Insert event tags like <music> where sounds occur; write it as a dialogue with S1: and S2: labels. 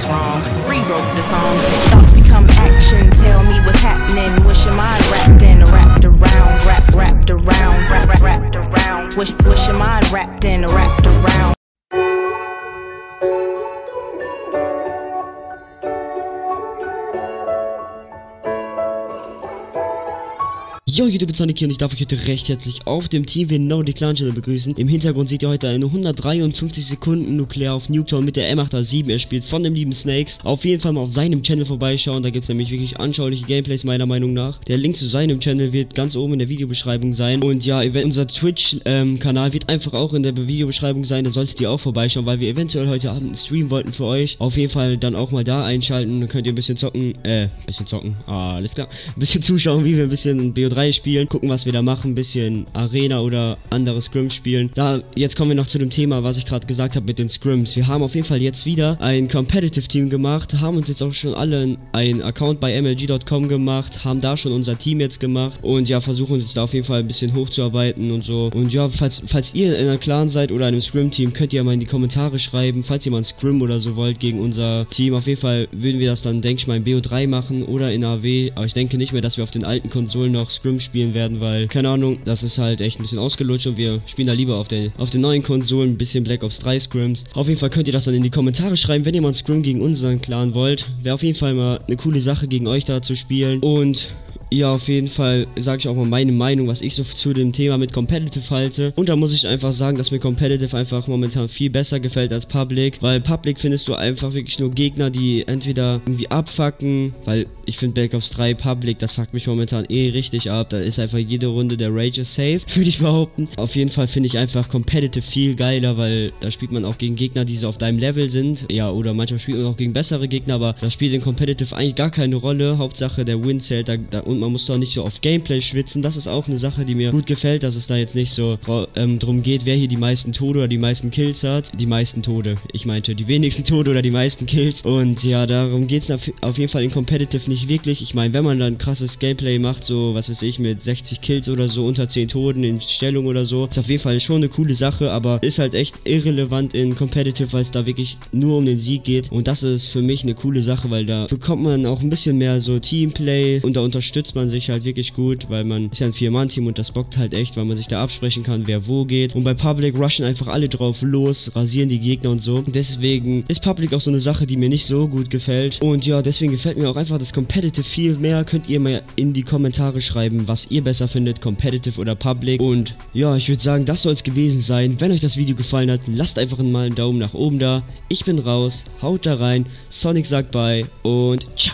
S1: was wrong. Rewrote the song. Thoughts become action. Tell me what's happening. Wish your mind wrapped in, wrapped around, wrapped, wrapped around, wrapped, wrapped around. Wish, wish your mind wrapped in, wrapped around.
S2: Yo, YouTube Sonic hier und ich darf euch heute recht herzlich auf dem Team No die Clan Channel begrüßen. Im Hintergrund seht ihr heute eine 153 Sekunden Nuklear auf Nuketown mit der M8A7. Er spielt von dem lieben Snakes. Auf jeden Fall mal auf seinem Channel vorbeischauen, da gibt es nämlich wirklich anschauliche Gameplays meiner Meinung nach. Der Link zu seinem Channel wird ganz oben in der Videobeschreibung sein. Und ja, unser Twitch-Kanal ähm, wird einfach auch in der Videobeschreibung sein, da solltet ihr auch vorbeischauen, weil wir eventuell heute Abend einen Stream wollten für euch. Auf jeden Fall dann auch mal da einschalten, dann könnt ihr ein bisschen zocken, äh, ein bisschen zocken, alles klar. Ein bisschen zuschauen, wie wir ein bisschen BO3 spielen, gucken, was wir da machen, ein bisschen Arena oder andere Scrims spielen. Da, jetzt kommen wir noch zu dem Thema, was ich gerade gesagt habe mit den Scrims. Wir haben auf jeden Fall jetzt wieder ein Competitive Team gemacht, haben uns jetzt auch schon alle einen Account bei MLG.com gemacht, haben da schon unser Team jetzt gemacht und ja, versuchen uns da auf jeden Fall ein bisschen hochzuarbeiten und so. Und ja, falls, falls ihr in einer Clan seid oder einem Scrim-Team, könnt ihr mal in die Kommentare schreiben, falls ihr mal ein Scrim oder so wollt gegen unser Team. Auf jeden Fall würden wir das dann, denke ich mal, in BO3 machen oder in AW, aber ich denke nicht mehr, dass wir auf den alten Konsolen noch Scrim Scrim spielen werden, weil, keine Ahnung, das ist halt echt ein bisschen ausgelutscht und wir spielen da lieber auf den, auf den neuen Konsolen ein bisschen Black Ops 3 Scrims. Auf jeden Fall könnt ihr das dann in die Kommentare schreiben, wenn ihr mal ein Scrim gegen unseren Clan wollt. Wäre auf jeden Fall mal eine coole Sache, gegen euch da zu spielen. Und ja, auf jeden Fall sage ich auch mal meine Meinung, was ich so zu dem Thema mit Competitive halte. Und da muss ich einfach sagen, dass mir Competitive einfach momentan viel besser gefällt als Public, weil Public findest du einfach wirklich nur Gegner, die entweder irgendwie abfacken, weil ich finde Black Ops 3 Public, das fuckt mich momentan eh richtig ab. Da ist einfach jede Runde der Rage ist safe, <laughs> würde ich behaupten. Auf jeden Fall finde ich einfach Competitive viel geiler, weil da spielt man auch gegen Gegner, die so auf deinem Level sind. Ja, oder manchmal spielt man auch gegen bessere Gegner, aber das spielt in Competitive eigentlich gar keine Rolle. Hauptsache der Win zählt da, da und man muss doch nicht so auf Gameplay schwitzen. Das ist auch eine Sache, die mir gut gefällt, dass es da jetzt nicht so ähm, drum geht, wer hier die meisten Tode oder die meisten Kills hat. Die meisten Tode. Ich meinte die wenigsten Tode oder die meisten Kills. Und ja, darum geht es auf jeden Fall in Competitive nicht wirklich. Ich meine, wenn man dann krasses Gameplay macht, so was weiß ich, mit 60 Kills oder so, unter 10 Toten in Stellung oder so, ist auf jeden Fall schon eine coole Sache, aber ist halt echt irrelevant in Competitive, weil es da wirklich nur um den Sieg geht. Und das ist für mich eine coole Sache, weil da bekommt man auch ein bisschen mehr so Teamplay und da unterstützt man sich halt wirklich gut, weil man ist ja ein Vier-Mann-Team und das bockt halt echt, weil man sich da absprechen kann, wer wo geht. Und bei Public rushen einfach alle drauf los, rasieren die Gegner und so. Deswegen ist Public auch so eine Sache, die mir nicht so gut gefällt. Und ja, deswegen gefällt mir auch einfach das Competitive viel mehr. Könnt ihr mal in die Kommentare schreiben, was ihr besser findet, Competitive oder Public. Und ja, ich würde sagen, das soll es gewesen sein. Wenn euch das Video gefallen hat, lasst einfach mal einen Daumen nach oben da. Ich bin raus, haut da rein, Sonic sagt bye und ciao.